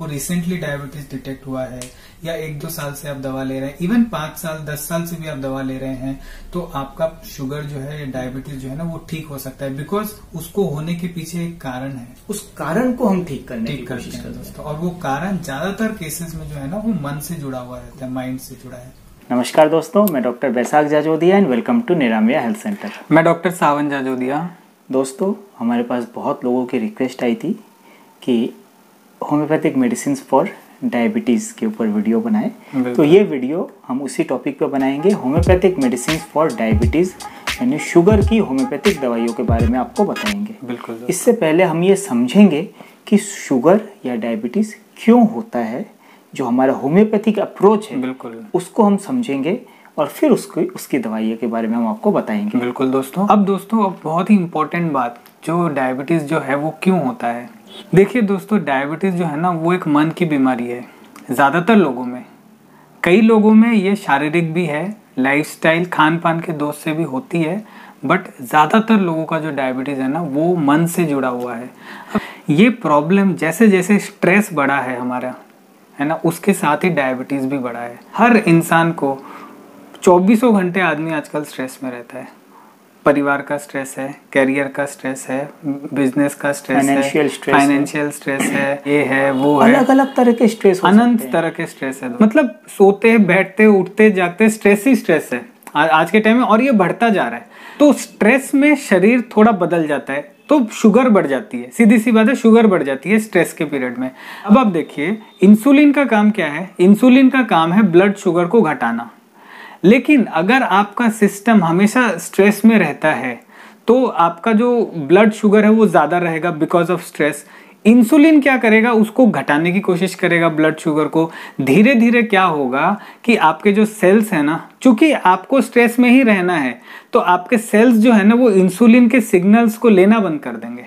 वो recently diabetes detect हुआ है या एक दो साल से आप दवा ले रहे हैं इवन पाँच साल दस साल से भी आप दवा ले रहे हैं तो आपका शुगर जो है या डायबिटीज़ जो है ना वो ठीक हो सकता है बिकॉज़ उसको होने के पीछे एक कारण है। उस कारण को हम ठीक करने की ठीक कोशिश हैं करते हैं। दोस्तों और वो कारण ज़्यादातर केसेस में जो है ना वो मन से जुड़ा हुआ रहता है माइंड से जुड़ा है। नमस्कार दोस्तों मैं doctor Baisakh Jajodia and welcome to Niramaya health centre मैं डॉक्टर सावन जाजोदिया। दोस्तों हमारे पास बहुत लोगों की रिक्वेस्ट आई थी कि होम्योपैथिक मेडिसिन फॉर डायबिटीज़ के ऊपर वीडियो बनाए। तो ये वीडियो हम उसी टॉपिक पे बनाएँगे होम्योपैथिक मेडिसिन फॉर डायबिटीज़ यानी शुगर की होम्योपैथिक दवाइयों के बारे में आपको बताएँगे। बिल्कुल इससे पहले हम ये समझेंगे कि शुगर या डायबिटीज़ क्यों होता है जो हमारा होम्योपैथिक अप्रोच है बिल्कुल। उसको हम समझेंगे और फिर उसको उसकी दवाइयों के बारे में हम आपको बताएँगे। बिल्कुल दोस्तों। अब दोस्तों अब बहुत ही इम्पोर्टेंट बात जो डायबिटीज़ जो है वो क्यों होता है? देखिए दोस्तों डायबिटीज़ जो है ना, वो एक मन की बीमारी है, ज़्यादातर लोगों में। कई लोगों में ये शारीरिक भी है लाइफस्टाइल खान पान के दोष से भी होती है बट ज़्यादातर लोगों का जो डायबिटीज़ है ना, वो मन से जुड़ा हुआ है। ये प्रॉब्लम जैसे जैसे स्ट्रेस बढ़ा है हमारा, है ना, उसके साथ ही डायबिटीज़ भी बढ़ा है। हर इंसान को चौबीसों घंटे आदमी आजकल स्ट्रेस में रहता है। परिवार का स्ट्रेस है करियर का स्ट्रेस है बिज़नेस का स्ट्रेस है Financial है। फाइनेंशियल स्ट्रेस है ये है वो है। अलग अलग तरह के स्ट्रेस अनंत तरह के स्ट्रेस है। मतलब सोते बैठते उठते जागते स्ट्रेस ही स्ट्रेस है। आज के टाइम में और ये बढ़ता जा रहा है। तो स्ट्रेस में शरीर थोड़ा बदल जाता है तो शुगर बढ़ जाती है। सीधी सी बात है शुगर बढ़ जाती है स्ट्रेस के पीरियड में। अब आप देखिए इंसुलिन का काम क्या है? इंसुलिन का काम है ब्लड शुगर को घटाना। लेकिन अगर आपका सिस्टम हमेशा स्ट्रेस में रहता है तो आपका जो ब्लड शुगर है वो ज़्यादा रहेगा बिकॉज़ ऑफ़ स्ट्रेस इंसुलिन क्या करेगा? उसको घटाने की कोशिश करेगा ब्लड शुगर को। धीरे धीरे क्या होगा कि आपके जो सेल्स हैं ना, चूँकि आपको स्ट्रेस में ही रहना है तो आपके सेल्स जो है ना, वो इंसुलिन के सिग्नल्स को लेना बंद कर देंगे।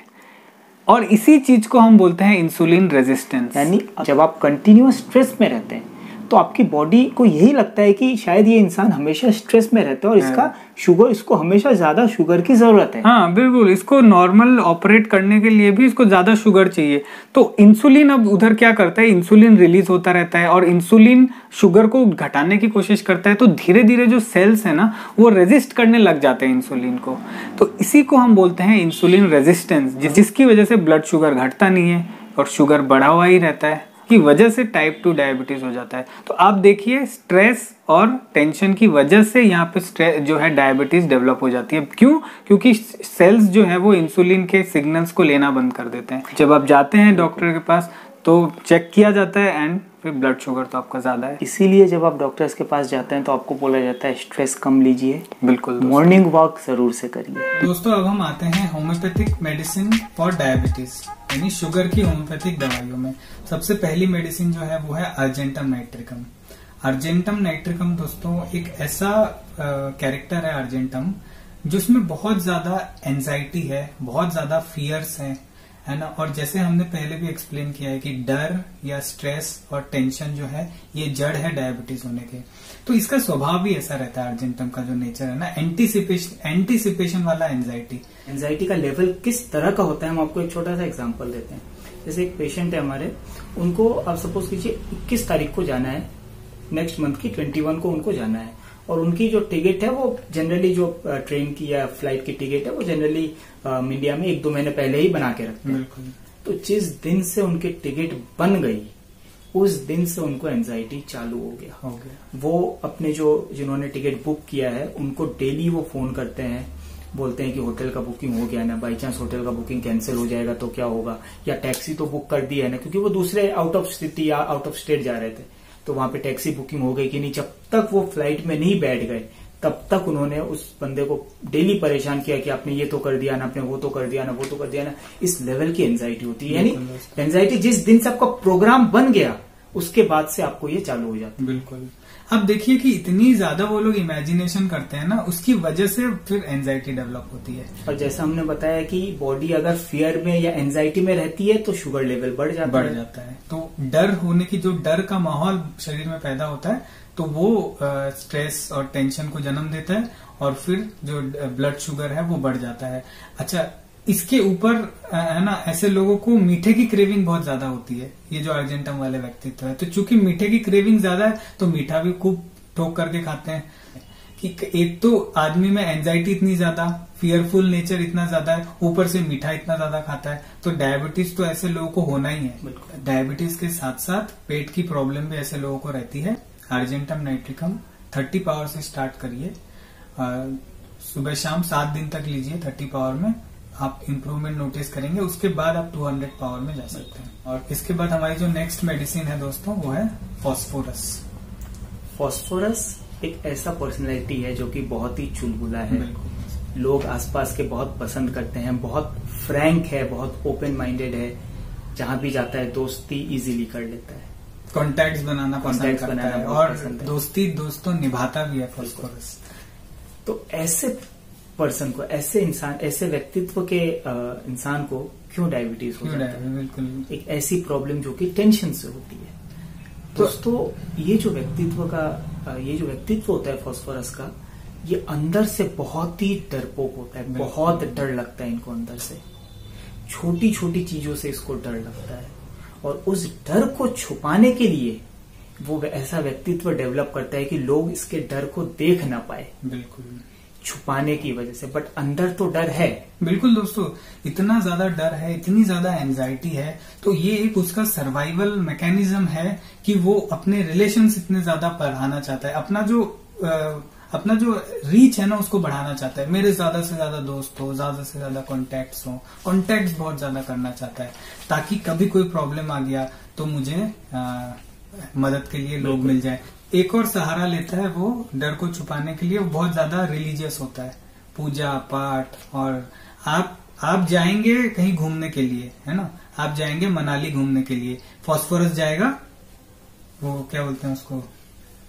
और इसी चीज़ को हम बोलते हैं इंसुलिन रेजिस्टेंस यानी जब आप कंटिन्यूस स्ट्रेस में रहते हैं तो आपकी बॉडी को यही लगता है कि शायद ये इंसान हमेशा स्ट्रेस में रहता है और इसका शुगर इसको हमेशा ज़्यादा शुगर की ज़रूरत है। हाँ बिल्कुल। इसको नॉर्मल ऑपरेट करने के लिए भी इसको ज़्यादा शुगर चाहिए। तो इंसुलिन अब उधर क्या करता है? इंसुलिन रिलीज़ होता रहता है और इंसुलिन शुगर को घटाने की कोशिश करता है। तो धीरे धीरे जो सेल्स है ना वो रेजिस्ट करने लग जाते हैं इंसुलिन को। तो इसी को हम बोलते हैं इंसुलिन रेजिस्टेंस जिसकी वजह से ब्लड शुगर घटता नहीं है और शुगर बढ़ा हुआ ही रहता है। की वजह से टाइप टू डायबिटीज़ हो जाता है। तो आप देखिए स्ट्रेस और टेंशन की वजह से यहाँ पे स्ट्रेस जो है डायबिटीज़ डेवलप हो जाती है। क्यों? क्योंकि सेल्स जो है वो इंसुलिन के सिग्नल्स को लेना बंद कर देते हैं। जब आप जाते हैं डॉक्टर के पास तो चेक किया जाता है एंड फिर ब्लड शुगर तो आपका ज़्यादा है। इसीलिए जब आप डॉक्टर्स के पास जाते हैं तो आपको बोला जाता है स्ट्रेस कम लीजिए। बिल्कुल मॉर्निंग वॉक ज़रूर से करिए। दोस्तों अब हम आते हैं होम्योपैथिक मेडिसिन फॉर डायबिटीज़ यानी शुगर की होम्योपैथिक दवाइयों में। सबसे पहली मेडिसिन जो है वो है अर्जेंटम नाइट्रिकम अर्जेंटम नाइट्रिकम दोस्तों एक ऐसा कैरेक्टर है अर्जेंटम जिसमें बहुत ज़्यादा एंजाइटी है बहुत ज़्यादा फियर्स है। है ना? और जैसे हमने पहले भी एक्सप्लेन किया है कि डर या स्ट्रेस और टेंशन जो है, ये जड़ है डायबिटीज़ होने के। तो इसका स्वभाव भी ऐसा रहता है अर्जेंटम का जो नेचर है ना? एंटीसिपेशन एंटीसिपेशन वाला एंजाइटी एंजाइटी का लेवल किस तरह का होता है, हम आपको एक छोटा सा एग्ज़ाम्पल देते हैं। जैसे एक पेशेंट है हमारे, उनको आप सपोज़ कीजिए 21 तारीख को जाना है नेक्स्ट मंथ की 21 को उनको जाना है। और उनकी जो टिकट है वो जनरली जो ट्रेन की या फ़्लाइट की टिकट है वो जनरली इंडिया में एक दो महीने पहले ही बना के रखते हैं। तो जिस दिन से उनकी टिकट बन गई उस दिन से उनको एंजाइटी चालू हो गया। हो गया। वो अपने जो जिन्होंने टिकट बुक किया है उनको डेली वो फ़ोन करते हैं बोलते हैं कि होटल का बुकिंग हो गया ना बाई चांस होटल का बुकिंग कैंसिल हो जाएगा तो क्या होगा? या टैक्सी तो बुक कर दी है ना क्योंकि वो दूसरे आउट ऑफ़ सिटी या आउट ऑफ़ स्टेट जा रहे थे। तो वहाँ पे टैक्सी बुकिंग हो गई कि नहीं। जब तक वो फ़्लाइट में नहीं बैठ गए तब तक उन्होंने उस बंदे को डेली परेशान किया कि आपने ये तो कर दिया ना आपने वो तो कर दिया ना वो तो कर दिया ना। इस लेवल की एंजाइटी होती है यानी एंजाइटी जिस दिन से आपका प्रोग्राम बन गया उसके बाद से आपको ये चालू हो जाता है। बिल्कुल। अब देखिए कि इतनी ज़्यादा वो लोग इमेजिनेशन करते हैं ना उसकी वजह से फिर एंजाइटी डेवलप होती है। और जैसा हमने बताया कि बॉडी अगर फियर में या एंजाइटी में रहती है तो शुगर लेवल बढ़ जाता बढ़ है। जाता है। तो डर होने की जो डर का माहौल शरीर में पैदा होता है तो वो स्ट्रेस और टेंशन को जन्म देता है और फिर जो ब्लड शुगर है वो बढ़ जाता है। अच्छा इसके ऊपर है ना ऐसे लोगों को मीठे की क्रेविंग बहुत ज़्यादा होती है ये जो अर्जेंटम वाले व्यक्तित्व है। तो चूँकि मीठे की क्रेविंग ज़्यादा है तो मीठा भी खूब ठोक करके खाते हैं। कि एक तो आदमी में एंजाइटी इतनी ज़्यादा फियरफुल नेचर इतना ज़्यादा है ऊपर से मीठा इतना ज़्यादा खाता है तो डायबिटीज़ तो ऐसे लोगों को होना ही है। डायबिटीज़ के साथ साथ पेट की प्रॉब्लम भी ऐसे लोगों को रहती है। अर्जेंटम नाइट्रिकम थर्टी पावर से स्टार्ट करिए। सुबह शाम सात दिन तक लीजिए थर्टी पावर में। आप इम्प्रूवमेंट नोटिस करेंगे उसके बाद आप 200 पावर में जा सकते हैं। और इसके बाद हमारी जो नेक्स्ट मेडिसिन है दोस्तों वो है फॉस्फोरस फॉस्फोरस एक ऐसा पर्सनैलिटी है जो कि बहुत ही चुलबुला है। लोग आसपास के बहुत पसंद करते हैं बहुत फ्रैंक है बहुत ओपन माइंडेड है। जहाँ भी जाता है दोस्ती इजीली कर लेता है। कॉन्टैक्ट बनाना पसंद करता बनाना है। और दोस्ती दोस्तों निभाता भी है फॉस्फोरस तो ऐसे पर्सन को ऐसे इंसान ऐसे व्यक्तित्व के इंसान को क्यों डायबिटीज़ हो जाता है? बिल्कुल। एक ऐसी प्रॉब्लम जो कि टेंशन से होती है। तो- दोस्तों ये जो व्यक्तित्व का ये जो व्यक्तित्व होता है फॉस्फोरस का ये अंदर से बहुत ही डरपोक होता है। बहुत डर लगता है इनको अंदर से। छोटी छोटी चीज़ों से इसको डर लगता है। और उस डर को छुपाने के लिए वो ऐसा व्यक्तित्व डेवलप करता है कि लोग इसके डर को देख ना पाए। बिल्कुल। छुपाने की वजह से। बट अंदर तो डर है। बिल्कुल दोस्तों इतना ज़्यादा डर है इतनी ज़्यादा एंजाइटी है तो ये एक उसका सर्वाइवल मैकेनिज्म है कि वो अपने रिलेशन इतने ज़्यादा बढ़ाना चाहता है। अपना जो अ, अपना जो रीच है ना उसको बढ़ाना चाहता है। मेरे ज़्यादा से ज़्यादा दोस्त हो ज़्यादा से ज़्यादा कॉन्टेक्ट हो कॉन्टेक्ट बहुत ज़्यादा करना चाहता है ताकि कभी कोई प्रॉब्लम आ गया तो मुझे अ, मदद के लिए लोग मिल जाए। एक और सहारा लेता है वो डर को छुपाने के लिए वो बहुत ज़्यादा रिलीजियस होता है। पूजा पाठ और आप आप जाएँगे कहीं घूमने के लिए है ना? आप जाएँगे मनाली घूमने के लिए। फॉस्फोरस जाएगा वो क्या बोलते हैं उसको?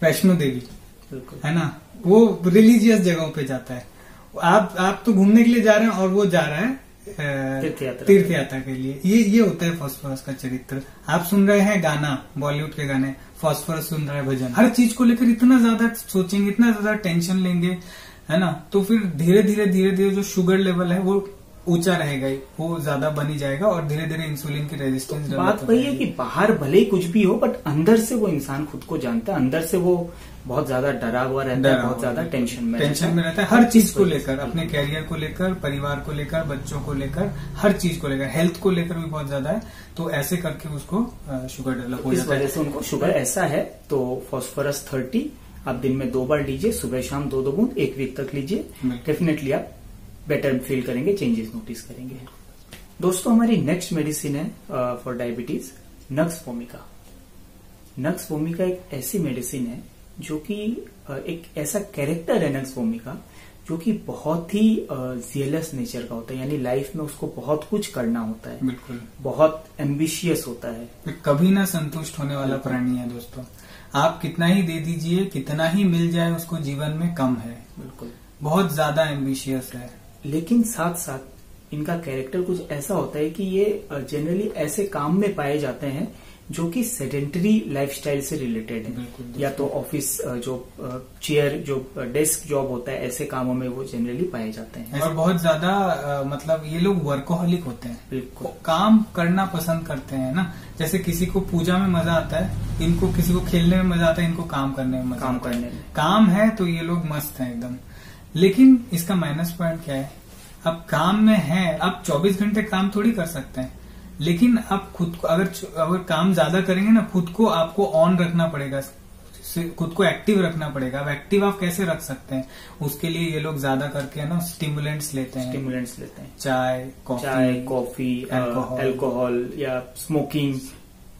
वैष्णो देवी बिल्कुल। है ना? वो रिलीजियस जगहों पे जाता है। आप आप तो घूमने के लिए जा रहे हैं और वो जा रहा है। तीर्थ यात्रा। के लिए। ये ये होता है फॉस्फोरस का चरित्र। आप सुन रहे हैं गाना बॉलीवुड के गाने। फॉस्फोरस सुन रहे हैं भजन। हर चीज़ को लेकर इतना ज़्यादा सोचेंगे इतना ज़्यादा टेंशन लेंगे है ना? तो फिर धीरे धीरे धीरे धीरे जो शुगर लेवल है वो ऊँचा रहेगा ही वो ज़्यादा बनी जाएगा और धीरे धीरे इंसुलिन की रेजिस्टेंस बात वही है कि बाहर भले ही कुछ भी हो बट अंदर से वो इंसान खुद को जानता है। अंदर से वो बहुत ज़्यादा डरा हुआ रहता है बहुत ज़्यादा टेंशन में टेंशन में रहता है हर चीज़ को लेकर अपने कैरियर को लेकर परिवार को लेकर बच्चों को लेकर हर चीज़ को लेकर हेल्थ को लेकर भी बहुत ज़्यादा है तो ऐसे करके उसको शुगर डेवलप हो जाता है। से उनको शुगर ऐसा है तो फॉस्फोरस थर्टी आप दिन में दो बार लीजिए सुबह शाम दो दो बूंद एक वीक तक लीजिए। डेफिनेटली आप बेटर फील करेंगे चेंजेस नोटिस करेंगे। दोस्तों हमारी नेक्स्ट मेडिसिन है for diabetes nux vomica nux vomica एक ऐसी मेडिसिन है जो कि एक ऐसा कैरेक्टर है नक्स वोमिका जो कि बहुत ही जियलस नेचर का होता है यानी लाइफ में उसको बहुत कुछ करना होता है। बिल्कुल। बहुत एम्बिशियस होता है। कभी ना संतुष्ट होने वाला प्राणी है दोस्तों। आप कितना ही दे दीजिए कितना ही मिल जाए उसको जीवन में कम है। बिल्कुल। बहुत ज़्यादा एम्बिशियस है। लेकिन साथ साथ इनका कैरेक्टर कुछ ऐसा होता है कि ये जनरली ऐसे काम में पाए जाते हैं जो कि सेडेंटरी लाइफस्टाइल से रिलेटेड है। या तो ऑफ़िस जो चेयर जो डेस्क जॉब होता है ऐसे कामों में वो जनरली पाए जाते हैं। और बहुत ज़्यादा मतलब ये लोग वर्कोहलिक होते हैं। बिल्कुल। काम करना पसंद करते हैं ना। जैसे किसी को पूजा में मज़ा आता है इनको किसी को खेलने में मज़ा आता है इनको काम करने में मज़ा काम करने में। काम है तो ये लोग मस्त है एकदम। लेकिन इसका माइनस पॉइंट क्या है? अब काम में है आप 24 घंटे काम थोड़ी कर सकते हैं। लेकिन आप खुद को अगर अगर काम ज़्यादा करेंगे ना खुद को आपको ऑन रखना पड़ेगा। खुद को एक्टिव रखना पड़ेगा। अब एक्टिव आप कैसे रख सकते हैं? उसके लिए ये लोग ज़्यादा करके ना स्टिमुलेंट्स लेते हैं। स्टिमुलेंट्स लेते हैं। चाय कॉफ़ी चाय कॉफ़ी अल्कोहल। अल्कोहल या स्मोकिंग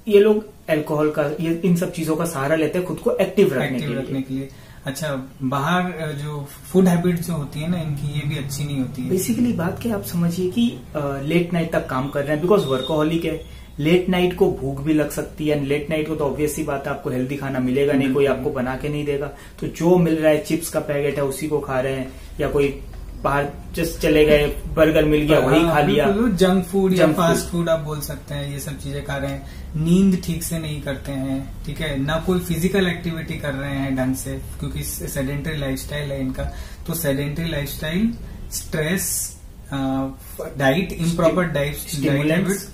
ये लोग अल्कोहल का ये इन सब चीज़ों का सहारा लेते हैं खुद को एक्टिव रखने एक्टिव के रखने के लिए। अच्छा बाहर जो फ़ूड हैबिट जो होती है ना इनकी ये भी अच्छी नहीं होती है। बेसिकली बात क्या आप समझिए कि लेट नाइट तक काम कर रहे हैं बिकॉज़ वर्कोहलिक है। लेट नाइट को भूख भी लग सकती है लेट नाइट को तो ऑब्वियस ही बात है आपको हेल्दी खाना मिलेगा नहीं कोई आपको बना के नहीं देगा। तो जो मिल रहा है चिप्स का पैकेट है उसी को खा रहे हैं या कोई बाहर जस्ट चले गए बर्गर मिल गया वही खा लिया। जंक फ़ूड या फास्ट फ़ूड आप बोल सकते हैं ये सब चीज़ें खा रहे हैं। नींद ठीक से नहीं करते हैं ठीक है? ना कोई फ़िज़िकल एक्टिविटी कर रहे हैं ढंग से क्योंकि सेडेंटरी लाइफस्टाइल है इनका। तो sedentary lifestyle stress diet improper diet.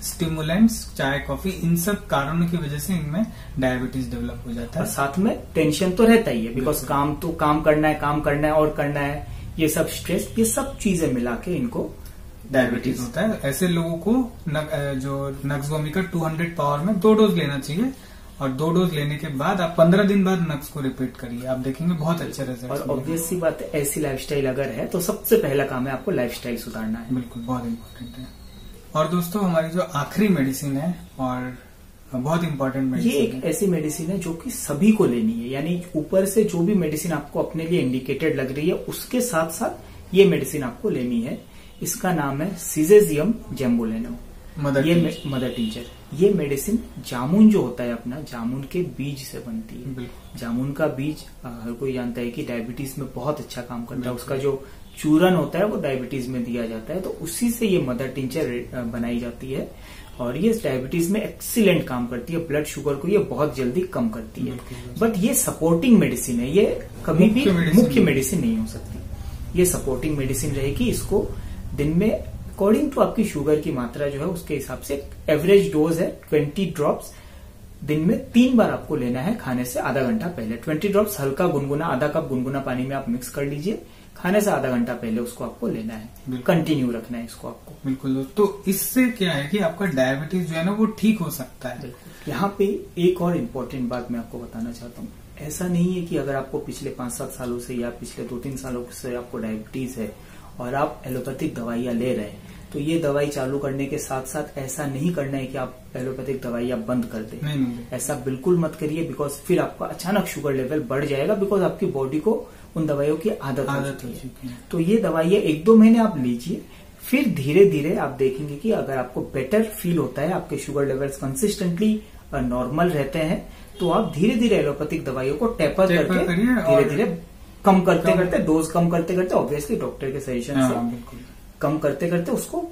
Stimulants चाय कॉफ़ी इन सब कारणों की वजह से इनमें डायबिटीज़ डेवलप हो जाता है। साथ में टेंशन तो रहता ही है बिकॉज़ काम तो काम करना है काम करना है और करना है। ये सब स्ट्रेस ये सब चीज़ें मिला के इनको डायबिटीज़ होता है। ऐसे लोगों को अ, जो नक्सगोमी का 200 पावर में दो डोज लेना चाहिए और दो डोज लेने के बाद आप 15 दिन बाद नक्स को रिपीट करिए। आप देखेंगे बहुत अच्छे और रिज़ल्ट ऑब्वियस सी बात है ऐसी लाइफस्टाइल अगर है तो सबसे पहला काम है आपको लाइफस्टाइल सुधारना है। बिल्कुल बहुत इम्पोर्टेंट है। और दोस्तों हमारी जो आखिरी मेडिसिन है और बहुत इम्पोर्टेंट ये एक ऐसी मेडिसिन है जो कि सभी को लेनी है। यानी ऊपर से जो भी मेडिसिन आपको अपने लिए इंडिकेटेड लग रही है उसके साथ साथ ये मेडिसिन आपको लेनी है। इसका नाम है सीजेजियम जेम्बोलेनो मदर ये टीचर। मदर टीचर ये मेडिसिन जामुन जो होता है अपना जामुन के बीज से बनती है। जामुन का बीज हर कोई जानता है कि डायबिटीज़ में बहुत अच्छा काम करता है। उसका जो चूरन होता है वो डायबिटीज़ में दिया जाता है। तो उसी से ये मदर टिंचर बनाई जाती है। और ये डायबिटीज़ में एक्सीलेंट काम करती है ब्लड शुगर को ये बहुत जल्दी कम करती है। बट ये सपोर्टिंग मेडिसिन है ये कभी भी मुख्य। मेडिसिन नहीं। हो सकती। ये सपोर्टिंग मेडिसिन रहेगी इसको दिन में अकॉर्डिंग टू आपकी शुगर की मात्रा जो है उसके हिसाब से एवरेज डोज है ट्वेंटी ड्रॉप्स दिन में तीन बार आपको लेना है खाने से आधा घंटा पहले। ट्वेंटी ड्रॉप्स हल्का गुनगुना आधा कप गुनगुना पानी में आप मिक्स कर लीजिए। खाने से आधा घंटा पहले उसको आपको लेना है। कंटिन्यू रखना है इसको आपको। बिल्कुल। तो इससे क्या है कि आपका डायबिटीज़ जो है ना वो ठीक हो सकता है। यहाँ पे एक और इम्पोर्टेंट बात मैं आपको बताना चाहता हूँ। ऐसा नहीं है कि अगर आपको पिछले पाँच सात सालों से या पिछले दो तीन सालों से आपको डायबिटीज़ है और आप एलोपैथिक दवाइयाँ ले रहे हैं तो ये दवाई चालू करने के साथ साथ ऐसा नहीं करना है कि आप एलोपैथिक दवाइयाँ बंद कर दें। नहीं नहीं ऐसा बिल्कुल मत करिए बिकॉज़ फिर आपका अचानक शुगर लेवल बढ़ जाएगा बिकॉज़ आपकी बॉडी को उन दवाइयों की आदत आदत हो चुकी है। तो ये दवाइयाँ एक दो महीने आप लीजिए फिर धीरे धीरे आप देखेंगे कि अगर आपको बेटर फील होता है आपके शुगर लेवल्स कंसिस्टेंटली नॉर्मल रहते हैं तो आप धीरे धीरे एलोपैथिक दवाइयों को टेपर Taper करके धीरे धीरे कम करते करते डोज कम करते करते ऑब्वियसली डॉक्टर के सजेशन हाँ से कम करते करते उसको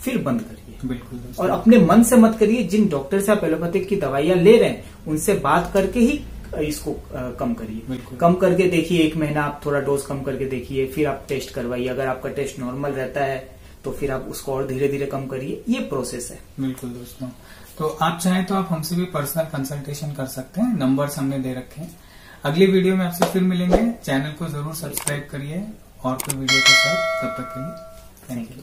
फिर बंद करिए। बिल्कुल और अपने मन से मत करिए जिन डॉक्टर से आप एलोपैथिक की दवाइयाँ ले रहे हैं उनसे बात करके ही इसको कम करिए। कम करके देखिए एक महीना आप थोड़ा डोज कम करके देखिए फिर आप टेस्ट करवाइए। अगर आपका टेस्ट नॉर्मल रहता है तो फिर आप उसको और धीरे धीरे कम करिए। ये प्रोसेस है। बिल्कुल दोस्तों। तो आप चाहें तो आप हमसे भी पर्सनल कंसल्टेशन कर सकते हैं। नंबर हमने दे रखे हैं। अगली वीडियो में आपसे फिर मिलेंगे। चैनल को ज़रूर सब्सक्राइब करिए। और कोई वीडियो के साथ तब तक के लिए थैंक यू